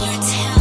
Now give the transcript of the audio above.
you tell